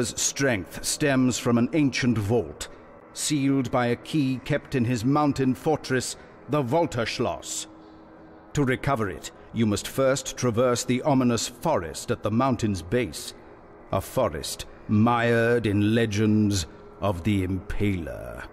Hitler's strength stems from an ancient vault, sealed by a key kept in his mountain fortress, the Volterschloss. To recover it, you must first traverse the ominous forest at the mountain's base, a forest mired in legends of the Impaler.